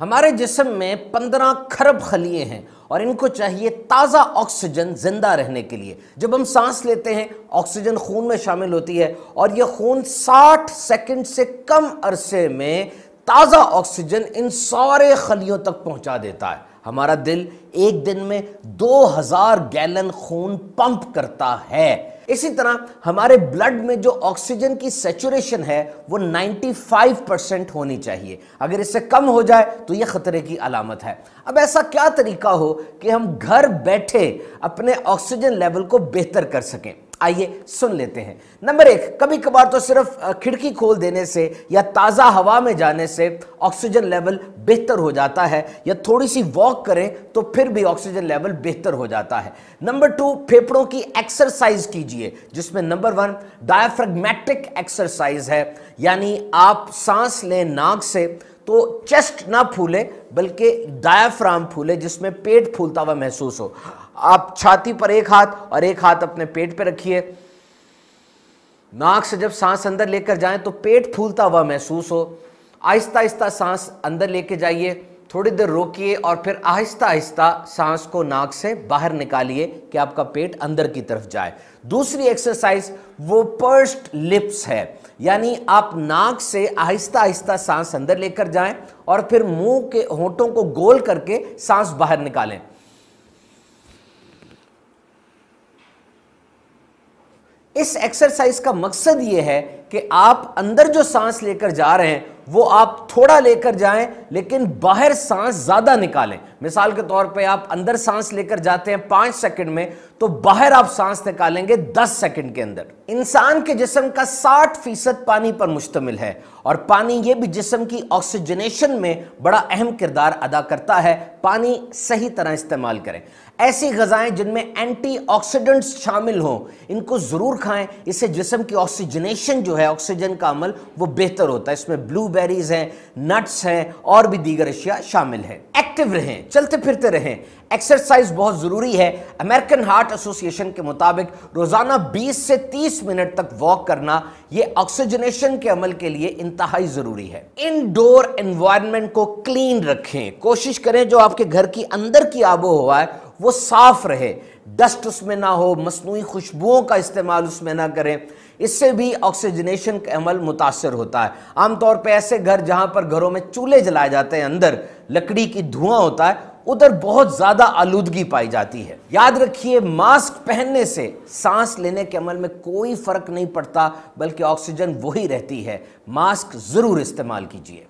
हमारे जिसम में पंद्रह खरब खलिए हैं और इनको चाहिए ताज़ा ऑक्सीजन ज़िंदा रहने के लिए। जब हम सांस लेते हैं, ऑक्सीजन खून में शामिल होती है और यह खून 60 सेकंड से कम अरसे में ताज़ा ऑक्सीजन इन सारे खलियों तक पहुँचा देता है। हमारा दिल एक दिन में 2000 गैलन खून पंप करता है। इसी तरह हमारे ब्लड में जो ऑक्सीजन की सेचुरेशन है, वो 95 परसेंट होनी चाहिए। अगर इससे कम हो जाए तो ये खतरे की अलामत है। अब ऐसा क्या तरीका हो कि हम घर बैठे अपने ऑक्सीजन लेवल को बेहतर कर सकें? आइए सुन लेते हैं। नंबर एक कभी कभार तो सिर्फ़ खिड़की खोल देने से या ताज़ा हवा में जाने से ऑक्सीजन लेवल बेहतर हो जाता है या थोड़ी सी वॉक करें तो फिर भी ऑक्सीजन लेवल बेहतर हो जाता है। नंबर टू, फेफड़ों की एक्सरसाइज कीजिए, जिसमें नंबर वन, डायफ्रेगमेटिक एक्सरसाइज है, यानी आप सांस लें नाक से तो चेस्ट ना फूले, बल्कि डायाफ्राम फूले, जिसमें पेट फूलता हुआ महसूस हो। आप छाती पर एक हाथ और एक हाथ अपने पेट पे रखिए। नाक से जब सांस अंदर लेकर जाएँ तो पेट फूलता हुआ महसूस हो। आहिस्ता आहिस्ता सांस अंदर लेके जाइए, थोड़ी देर रोकिए और फिर आहिस्ता आहिस्ता सांस को नाक से बाहर निकालिए कि आपका पेट अंदर की तरफ़ जाए। दूसरी एक्सरसाइज वो पर्स्ट लिप्स है। यानी आप नाक से आहिस्ता आहिस्ता सांस अंदर लेकर जाएँ और फिर मुँह के होठों को गोल करके सांस बाहर निकालें। इस एक्सरसाइज का मकसद यह है कि आप अंदर जो सांस लेकर जा रहे हैं वो आप थोड़ा लेकर जाएँ, लेकिन बाहर सांस ज़्यादा निकालें। मिसाल के तौर पे आप अंदर सांस लेकर जाते हैं पाँच सेकंड में तो बाहर आप सांस निकालेंगे दस सेकंड के अंदर। इंसान के जिस्म का साठ फ़ीसद पानी पर मुश्तमिल है, और पानी ये भी जिस्म की ऑक्सीजनेशन में बड़ा अहम किरदार अदा करता है। पानी सही तरह इस्तेमाल करें। ऐसी गजाएँ जिनमें एंटीऑक्सीडेंट्स शामिल हों, इनको ज़रूर खाएँ। इससे जिसम की ऑक्सीजनेशन जो है, ऑक्सीजन का अमल वो बेहतर होता है। इसमें ब्लूबेरीज हैं नट्स हैं, और भी दीगर अशिया शामिल हैं। एक्टिव रहें, चलते फिरते रहें। एक्सरसाइज बहुत ज़रूरी है। अमेरिकन हार्ट एसोसिएशन के मुताबिक रोज़ाना 20 से 30 मिनट तक वॉक करना, ये ऑक्सीजनेशन के अमल के लिए इंतहाई ज़रूरी है। इनडोर एनवायरनमेंट को क्लीन रखें। कोशिश करें जो आपके घर की अंदर की आबो हवा है, वो साफ़ रहे। डस्ट उसमें ना हो मसनू खुशबुओं का इस्तेमाल उसमें ना करें। इससे भी ऑक्सीजनेशन का अमल मुतासर होता है। आमतौर पर ऐसे घर जहाँ पर घरों में चूल्हे जलाए जाते हैं, अंदर लकड़ी की धुआँ होता है, उधर बहुत ज़्यादा आलूदगी पाई जाती है। याद रखिए, मास्क पहनने से सांस लेने के अमल में कोई फ़र्क नहीं पड़ता, बल्कि ऑक्सीजन वही रहती है। मास्क ज़रूर इस्तेमाल कीजिए।